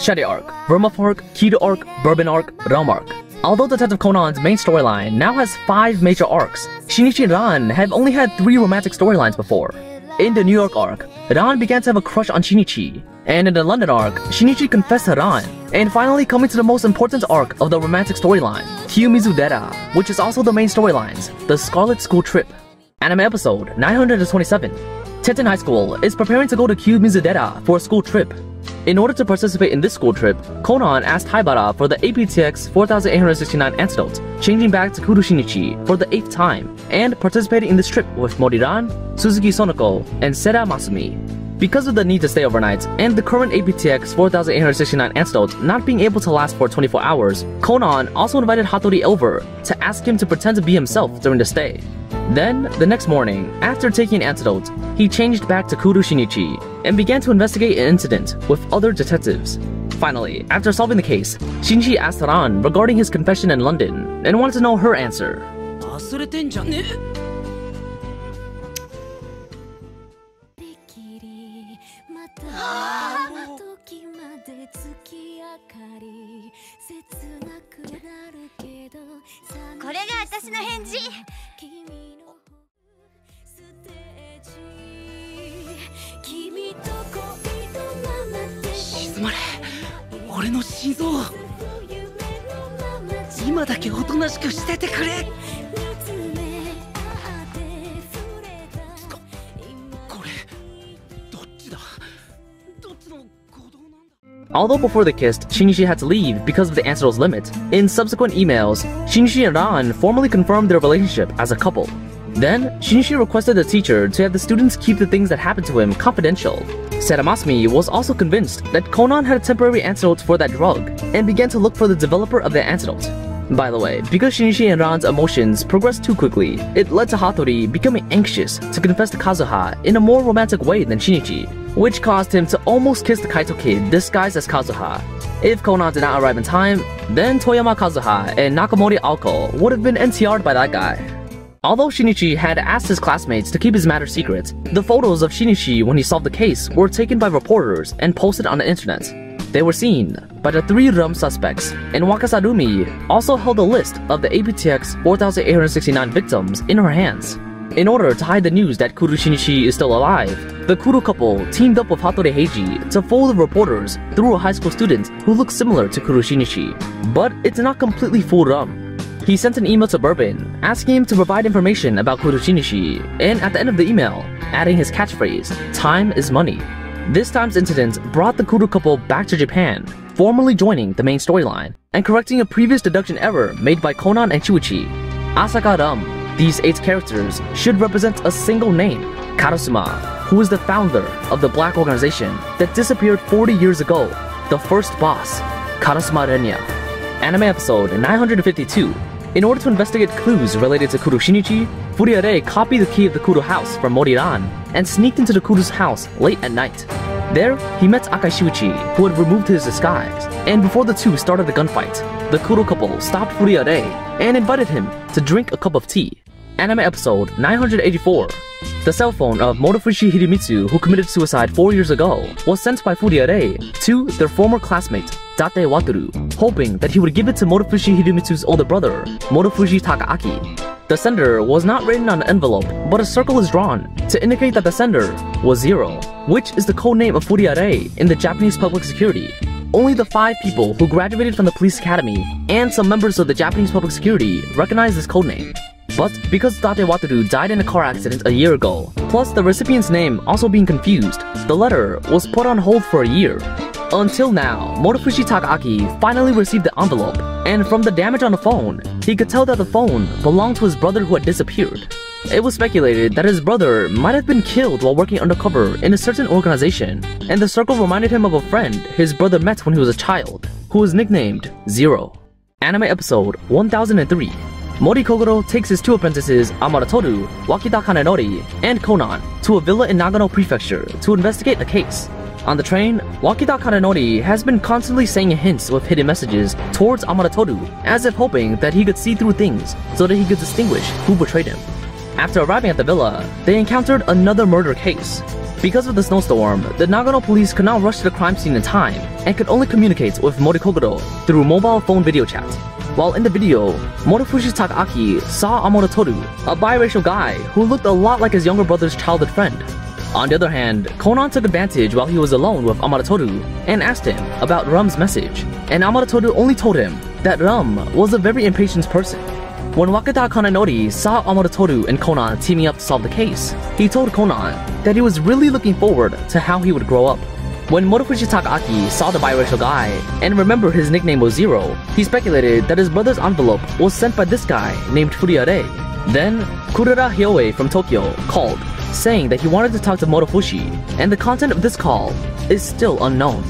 Sherry Arc, Vermouth Arc, Kir Arc, Bourbon Arc, Rum Arc. Although Detective Conan's main storyline now has five major arcs, Shinichi and Ran have only had three romantic storylines before. In the New York arc, Ran began to have a crush on Shinichi, and in the London arc, Shinichi confessed to Ran, and finally coming to the most important arc of the romantic storyline, Kiyomizu Dera, which is also the main storylines, the Scarlet School Trip. Anime episode 927. Teitan High School is preparing to go to Kiyomizu Dera for a school trip. In order to participate in this school trip, Conan asked Haibara for the APTX 4869 antidote, changing back to Kudo Shinichi for the eighth time, and participating in this trip with Mori Ran, Suzuki Sonoko, and Sera Masumi. Because of the need to stay overnight, and the current APTX 4869 antidote not being able to last for 24 hours, Conan also invited Hattori over to ask him to pretend to be himself during the stay. Then, the next morning, after taking antidote, he changed back to Kudo Shinichi and began to investigate an incident with other detectives. Finally, after solving the case, Shinichi asked Ran regarding his confession in London and wanted to know her answer. 俺の心臓夢のままじゃ今だけおとなしくしててくれ見つめ合って触れたこれどっちだどっちの行動なんだ Although before the kiss, Shinichi had to leave because of the antidote's limit, in subsequent emails, Shinichi and Ran formally confirmed their relationship as a couple. Then, Shinichi requested the teacher to have the students keep the things that happened to him confidential. Sera Masumi was also convinced that Conan had a temporary antidote for that drug, and began to look for the developer of the antidote. By the way, because Shinichi and Ran's emotions progressed too quickly, it led to Hattori becoming anxious to confess to Kazuha in a more romantic way than Shinichi, which caused him to almost kiss the Kaito kid disguised as Kazuha. If Conan did not arrive in time, then Toyama Kazuha and Nakamori Aoko would have been NTR'd by that guy. Although Shinichi had asked his classmates to keep his matter secret, the photos of Shinichi when he solved the case were taken by reporters and posted on the internet. They were seen by the three Rum suspects, and Wakasa Rumi also held a list of the APTX 4869 victims in her hands. In order to hide the news that Kudo Shinichi is still alive, the Kudo couple teamed up with Hattori Heiji to fool the reporters through a high school student who looks similar to Kudo Shinichi. But it did not completely fool Rum. He sent an email to Bourbon, asking him to provide information about Kudo Shinichi, and at the end of the email, adding his catchphrase, time is money. This time's incident brought the Kudo couple back to Japan, formally joining the main storyline, and correcting a previous deduction error made by Conan and Shuichi. Asaka Ram, these eight characters should represent a single name, Karasuma, who is the founder of the black organization that disappeared 40 years ago, the first boss, Karasuma Renya. Anime episode 952. In order to investigate clues related to Kudo Shinichi, Furuya Rei copied the key of the Kudo house from Moriran and sneaked into the Kudo's house late at night. There, he met Akai Shuichi, who had removed his disguise, and before the two started a gunfight, the Kudo couple stopped Furuya Rei and invited him to drink a cup of tea. Anime episode 984. The cell phone of Morofushi Hidemitsu, who committed suicide four years ago, was sent by Furuya Rei to their former classmate, Date Wataru, hoping that he would give it to Morofushi Hidemitsu's older brother, Morofushi Takaaki. The sender was not written on an envelope, but a circle is drawn to indicate that the sender was Zero, which is the codename of Furuya Rei in the Japanese public security. Only the five people who graduated from the police academy and some members of the Japanese public security recognize this codename. But because Date Wataru died in a car accident a year ago, plus the recipient's name also being confused, the letter was put on hold for a year. Until now, Morofushi Takaaki finally received the envelope, and from the damage on the phone, he could tell that the phone belonged to his brother who had disappeared. It was speculated that his brother might have been killed while working undercover in a certain organization, and the circle reminded him of a friend his brother met when he was a child, who was nicknamed Zero. Anime episode 1003. Mori Kogoro takes his two apprentices, Amuro Tooru, Wakita Kanenori, and Conan, to a villa in Nagano Prefecture to investigate a case. On the train, Wakita Kanenori has been constantly saying hints with hidden messages towards Amuro Tooru, as if hoping that he could see through things so that he could distinguish who betrayed him. After arriving at the villa, they encountered another murder case. Because of the snowstorm, the Nagano police could not rush to the crime scene in time and could only communicate with Mori Kogoro through mobile phone video chat. While in the video, Morofushi Takaaki saw Amuro Tooru, a biracial guy who looked a lot like his younger brother's childhood friend. On the other hand, Conan took advantage while he was alone with Amuro Tooru and asked him about Rum's message, and Amuro Tooru only told him that Rum was a very impatient person. When Wakita Kanenori saw Amuro Tooru and Conan teaming up to solve the case, he told Conan that he was really looking forward to how he would grow up. When Morofushi Takaaki saw the biracial guy and remembered his nickname was Zero, he speculated that his brother's envelope was sent by this guy named Furuya Rei. Then, Kuroda Hyoe from Tokyo called, saying that he wanted to talk to Morofushi, and the content of this call is still unknown.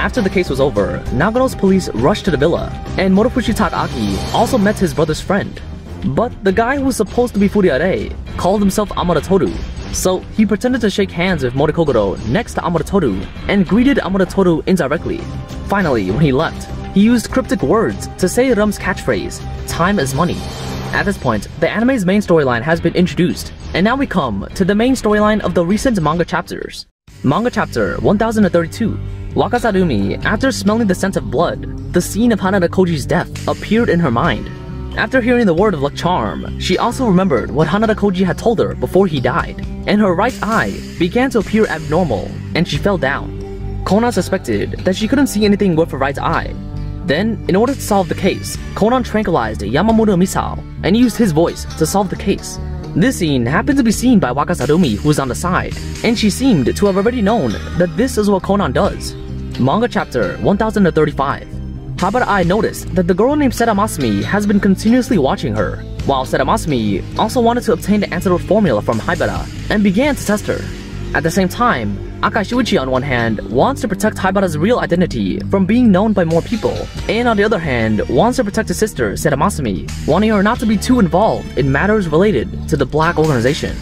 After the case was over, Nagano's police rushed to the villa, and Morofushi Takaaki also met his brother's friend. But the guy who was supposed to be Furuya Rei called himself Amuro Tooru, so he pretended to shake hands with Mori Kogoro next to Amuro Tooru and greeted Amuro Tooru indirectly. Finally, when he left, he used cryptic words to say Rum's catchphrase, time is money. At this point, the anime's main storyline has been introduced, and now we come to the main storyline of the recent manga chapters. Manga chapter 1032. Wakasa Rumi, after smelling the scent of blood, the scene of Hanada Koji's death appeared in her mind. After hearing the word of luck charm, she also remembered what Hanada Koji had told her before he died, and her right eye began to appear abnormal, and she fell down. Conan suspected that she couldn't see anything with her right eye. Then, in order to solve the case, Conan tranquilized Yamamoto Misao and used his voice to solve the case. This scene happened to be seen by Wakasa Rumi who was on the side, and she seemed to have already known that this is what Conan does. Manga chapter 1035. Haibara Ai noticed that the girl named Sera Masumi has been continuously watching her, while Sera Masumi also wanted to obtain the antidote formula from Haibara and began to test her. At the same time, Akai Shuichi on one hand wants to protect Haibara's real identity from being known by more people, and on the other hand wants to protect his sister, Sera Masumi, wanting her not to be too involved in matters related to the black organization.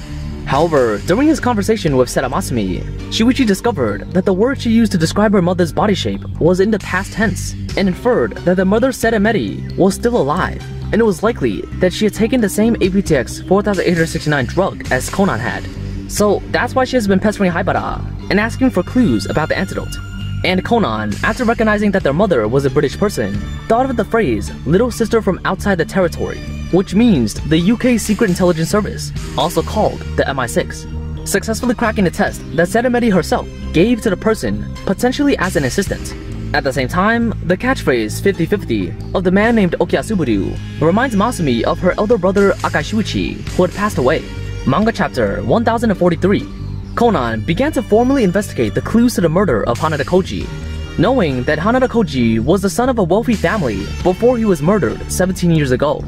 However, during his conversation with Sera Masumi, Shuichi discovered that the word she used to describe her mother's body shape was in the past tense, and inferred that the mother Sera Mary was still alive, and it was likely that she had taken the same APTX 4869 drug as Conan had. So that's why she has been pestering Haibara and asking for clues about the antidote. And Conan, after recognizing that their mother was a British person, thought of the phrase little sister from outside the territory, which means the UK Secret Intelligence Service, also called the MI6, successfully cracking the test that Sera Mary herself gave to the person potentially as an assistant. At the same time, the catchphrase 50-50 of the man named Okiya Subaru reminds Masumi of her elder brother Akai Shuichi, who had passed away. Manga chapter 1043. Conan began to formally investigate the clues to the murder of Hanada Koji, knowing that Hanada Koji was the son of a wealthy family before he was murdered 17 years ago.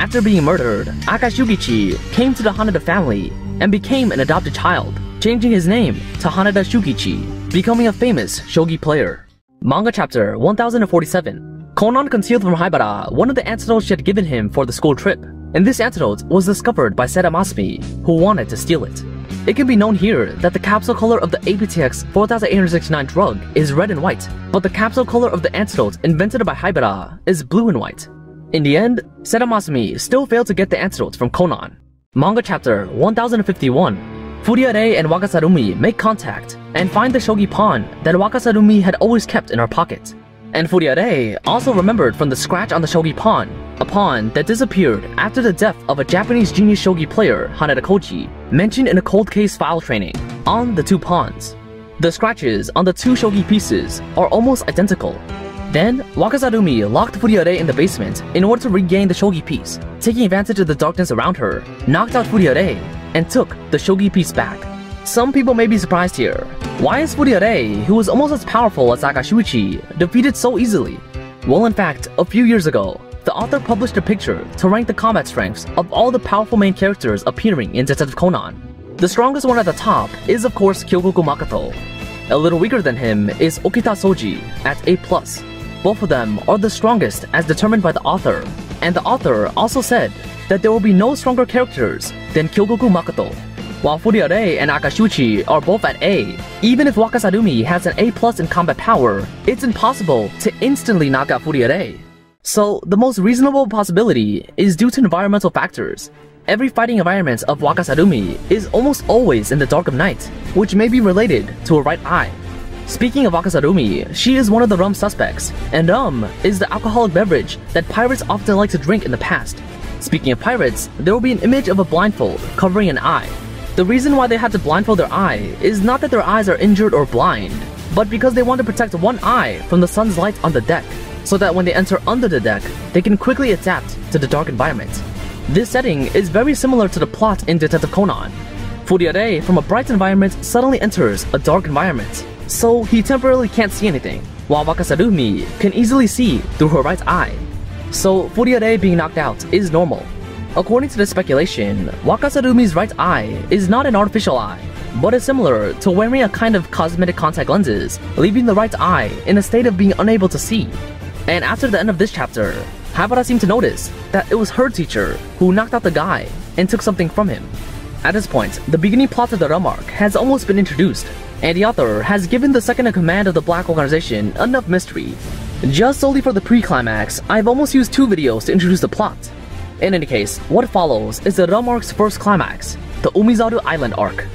After being murdered, Akai Shukichi came to the Hanada family and became an adopted child, changing his name to Hanada Shukichi, becoming a famous shogi player. Manga chapter 1047. Conan concealed from Haibara one of the antidotes she had given him for the school trip, and this antidote was discovered by Sera Masumi, who wanted to steal it. It can be known here that the capsule color of the APTX 4869 drug is red and white, but the capsule color of the antidote invented by Haibara is blue and white. In the end, Sera Masumi still failed to get the antidote from Conan. Manga chapter 1051. Furuya Rei and Wakasa Rumi make contact and find the shogi pawn that Wakasa Rumi had always kept in her pocket. And Furuya Rei also remembered from the scratch on the shogi pawn, a pawn that disappeared after the death of a Japanese genius shogi player, Hanada Koji, mentioned in a cold case file training, on the two pawns. The scratches on the two shogi pieces are almost identical. Then, Wakasa Rumi locked Furuya Rei in the basement in order to regain the shogi piece, taking advantage of the darkness around her, knocked out Furuya Rei, and took the shogi piece back. Some people may be surprised here. Why is Furuya Rei, who was almost as powerful as Akai Shuichi, defeated so easily? Well, in fact, a few years ago, the author published a picture to rank the combat strengths of all the powerful main characters appearing in Detective Conan. The strongest one at the top is of course Kyogoku Makoto. A little weaker than him is Okita Soji at A+. Both of them are the strongest as determined by the author, and the author also said that there will be no stronger characters than Kyogoku Makoto. While Furuya Rei and Akai Shuichi are both at A, even if Wakasa Rumi has an A plus in combat power, it's impossible to instantly knock out Furuya Rei. So, the most reasonable possibility is due to environmental factors, every fighting environment of Wakasa Rumi is almost always in the dark of night, which may be related to a right eye. Speaking of Wakasa Rumi, she is one of the rum suspects, and rum is the alcoholic beverage that pirates often like to drink in the past. Speaking of pirates, there will be an image of a blindfold covering an eye. The reason why they had to blindfold their eye is not that their eyes are injured or blind, but because they want to protect one eye from the sun's light on the deck, so that when they enter under the deck, they can quickly adapt to the dark environment. This setting is very similar to the plot in Detective Conan. Furuya Rei, from a bright environment, suddenly enters a dark environment, so he temporarily can't see anything, while Wakasa Rumi can easily see through her right eye. So Furuya Rei being knocked out is normal. According to the speculation, Wakasa Rumi's right eye is not an artificial eye, but is similar to wearing a kind of cosmetic contact lenses, leaving the right eye in a state of being unable to see. And after the end of this chapter, Haibara seemed to notice that it was her teacher who knocked out the guy and took something from him. At this point, the beginning plot of the Remark has almost been introduced, and the author has given the second in command of the Black Organization enough mystery. Just solely for the pre-climax, I've almost used two videos to introduce the plot. In any case, what follows is the Rum arc's first climax, the Umizaru Island arc.